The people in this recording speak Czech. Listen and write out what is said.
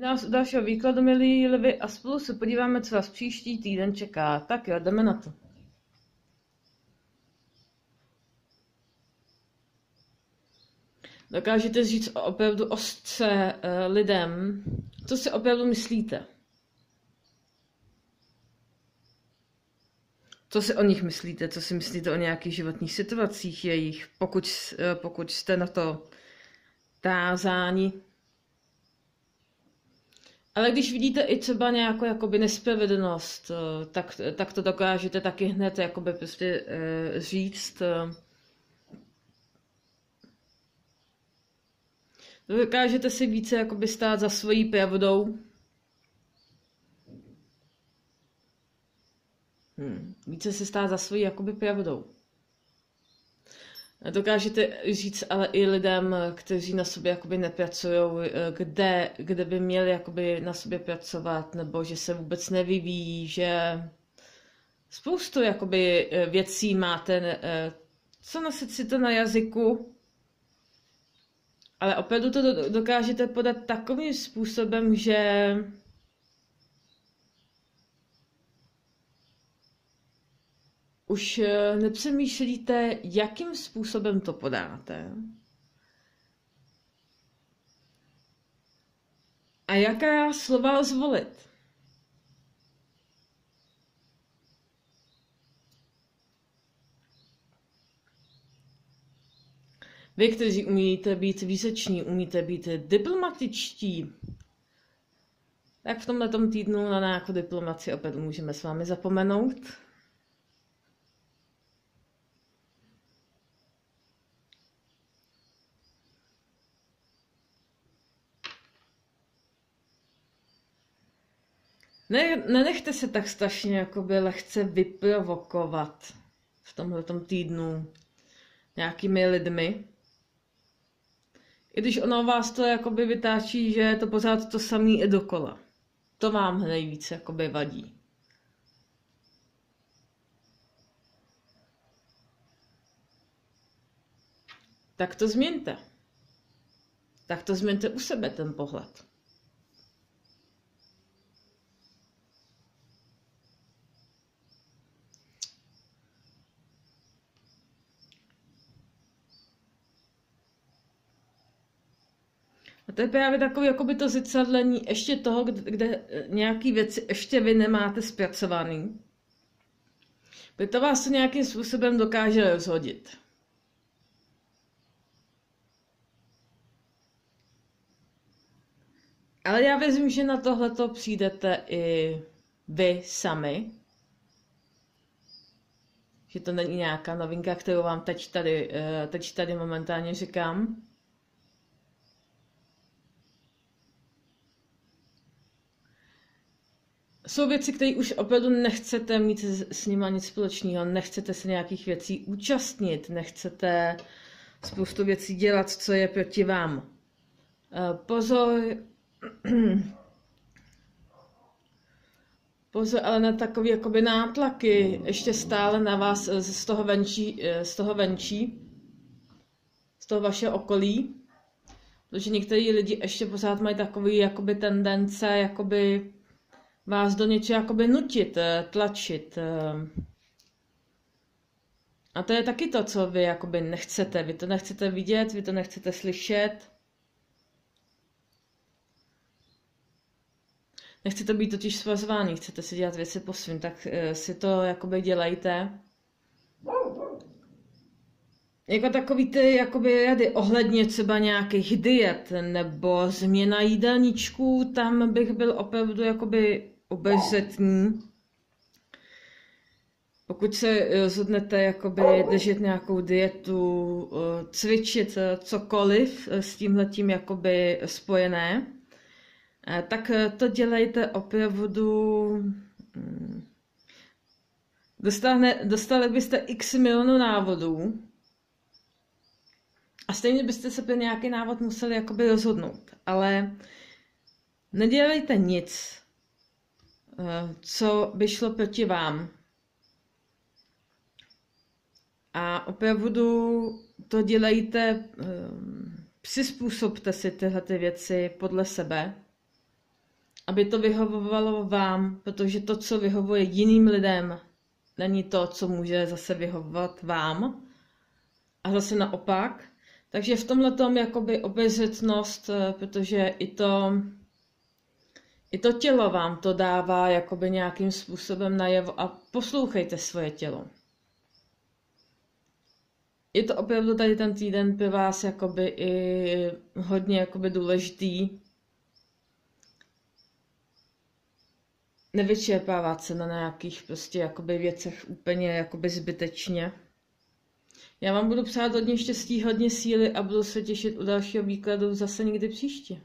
nás u dalšího výkladu, milí lvy, a spolu se podíváme, co vás příští týden čeká. Tak jo, jdeme na to. Dokážete říct opravdu ostře uh, lidem, co si opravdu myslíte. Co si o nich myslíte, co si myslíte o nějakých životních situacích jejich, pokud, uh, pokud jste na to tázáni. Ale když vidíte i třeba nějakou jakoby nespravedlnost, eh, tak, tak to dokážete taky hned jakoby prostě uh, říct. Dokážete si více jakoby stát za svojí pravdou. Hmm. Více si stát za svojí jakoby pravdou. Dokážete říct ale i lidem, kteří na sobě jakoby nepracují, kde, kde by měli jakoby na sobě pracovat, nebo že se vůbec nevyvíjí, že spoustu jakoby věcí máte, co nosit si to na jazyku, ale opravdu to dokážete podat takovým způsobem, že už eh, nepřemýšlíte, jakým způsobem to podáte. A jaká slova zvolit. Vy, kteří umíte být výseční, umíte být diplomatičtí, tak v tomhle týdnu na nějakou diplomaci opět můžeme s vámi zapomenout. Ne, nenechte se tak strašně jakoby lehce vyprovokovat v tomhle týdnu nějakými lidmi. I když ono vás to jakoby vytáčí, že je to pořád to samé i dokola. To vám nejvíce jakoby vadí. Tak to změňte. Tak to změňte u sebe ten pohled. A to je právě takové jako by to zrcadlení ještě toho, kde, kde nějaký věci ještě vy nemáte zpracovaný. to vás nějakým způsobem dokáže rozhodit. Ale já věřím, že na tohle to přijdete i vy sami. Že to není nějaká novinka, kterou vám teď tady, eh, teď tady momentálně říkám. Jsou věci, které už opravdu nechcete mít s nimi nic společného, nechcete se nějakých věcí účastnit, nechcete spoustu věcí dělat, co je proti vám. Eh, pozor, pozor ale na takové jakoby nátlaky ještě stále na vás z toho venčí, eh, z toho venčí, z toho vašeho okolí, protože některý lidi ještě pořád mají takové jakoby tendence, jakoby vás do něčeho jakoby nutit, eh, tlačit. Eh. A to je taky to, co vy jakoby nechcete. Vy to nechcete vidět, vy to nechcete slyšet. Nechcete být totiž svazovaný, chcete si dělat věci po svým, tak eh, si to jakoby dělejte. Jako takový ty jakoby rady ohledně třeba nějakých diet nebo změna jídelníčků, tam bych byl opravdu jakoby obezřetní. Pokud se rozhodnete jakoby držet nějakou dietu, cvičit cokoliv s tímhletím jakoby spojené, tak to dělejte opravdu hm, Dostane, dostali byste x milionů návodů a stejně byste se pro nějaký návod museli jakoby rozhodnout. Ale nedělejte nic, Eh, co by šlo proti vám. A opravdu to dělejte, eh, přizpůsobte si tyhle ty věci podle sebe. aby to vyhovovalo vám, protože to, co vyhovuje jiným lidem, není to, co může zase vyhovovat vám. A zase naopak. Takže v tomhle tom jakoby obezřetnost, eh, protože i to, i to tělo vám to dává jakoby nějakým způsobem najevo a poslouchejte svoje tělo. Je to opravdu tady ten týden pro vás jakoby i hodně jakoby důležitý. Nevyčerpávat se na nějakých prostě jakoby věcech úplně jakoby zbytečně. Já vám budu přát hodně štěstí, hodně síly a budu se těšit u dalšího výkladu zase někdy příště.